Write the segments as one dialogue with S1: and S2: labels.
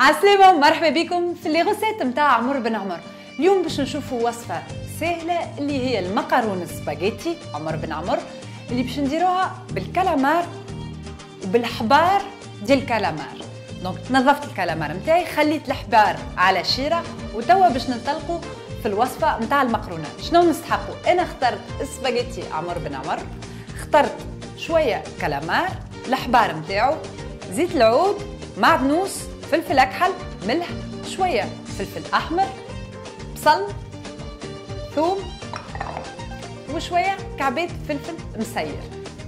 S1: عسلامة مرحبا بكم في les recettes متاع عمر بن عمر. اليوم باش نشوفوا وصفة سهلة اللي هي المقارون السباغيتي عمر بن عمر اللي باش نديروها بالكالامار وبالحبار ديال ال calamar donc نظفت الكالامار نتاعي خليت الحبار على شيرة وتوا باش ننطلقوا في الوصفة نتاع المقرونة شنو نستحقوا أنا اخترت السباغيتي عمر بن عمر اخترت شوية كالامار الحبار نتاعو زيت العود معدنوس فلفل أكحل ملح شوية فلفل أحمر بصل ثوم وشوية كعبات فلفل مسير.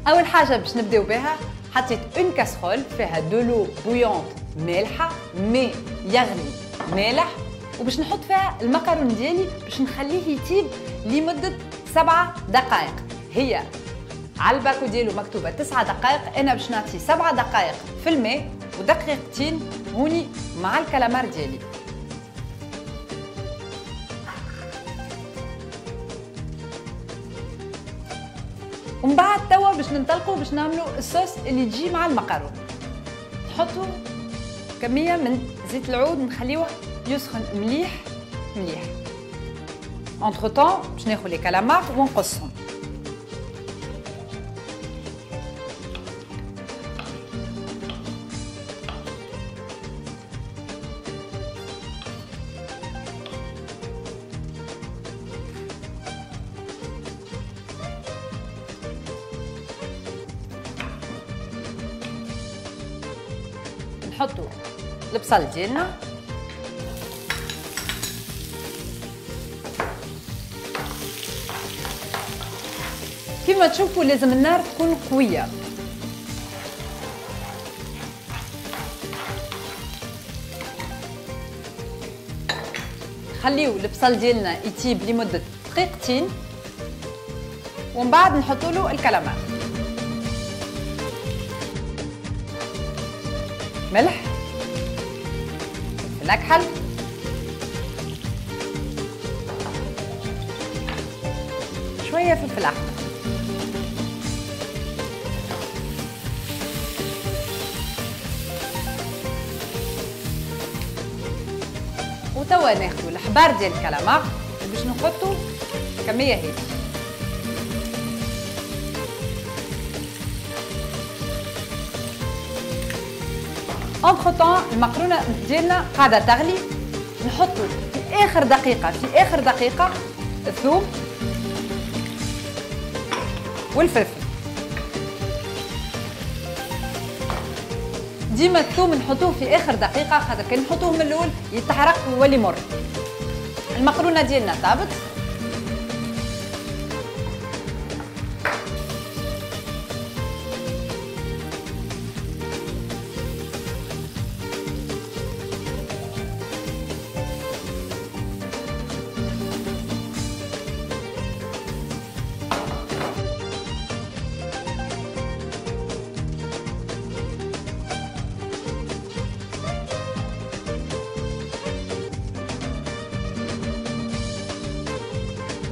S1: أول حاجة باش نبدأو بها حطيت une casserole فيها de l'eau bouillante مالحة مي يغلي مالح وباش نحط فيها المكرون ديالي باش نخليه يطيب لمدة سبعة دقائق. هي على الباكو ديالو مكتوبة تسعة دقائق أنا باش نعطي سبعة دقائق في الماء. ودقيقتين هوني مع الكلامار ديالي. ومن بعد توا باش ننطلقوا باش نعملوا الصوص اللي تجي مع المقارون نحطوا كمية من زيت العود نخليوه يسخن مليح مليح. انتر طون باش ناخذ لي ونقصهم. نحطوا البصل ديالنا. كيما تشوفوا لازم النار تكون قوية. خليو البصل ديالنا يطيب لمدة دقيقتين. ومن بعد نحطوا له الكلامار ملح. فلفل اكحل شوية فلفل أحمر. وتوا ناخذ الحبار ديال الكلامار باش نحطوا كمية هيك طون المقرونه ديالنا قاعدة تغلي نحطوا في اخر دقيقه في اخر دقيقه الثوم والفلفل ديما الثوم نحطوه في اخر دقيقه خاطر كي نحطوه من الأول يتحرق ويولي مر المقرونه ديالنا طابت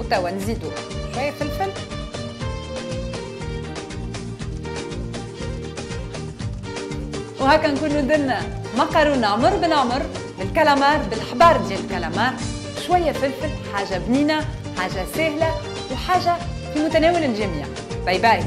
S1: وتوا نزيدو شوية فلفل. وهكا نكونوا درنا مكرونه عمر بن عمر بالكلامار بالحبار ديال الكلامار. شوية فلفل حاجة بنينة حاجة سهلة وحاجة في متناول الجميع. باي باي.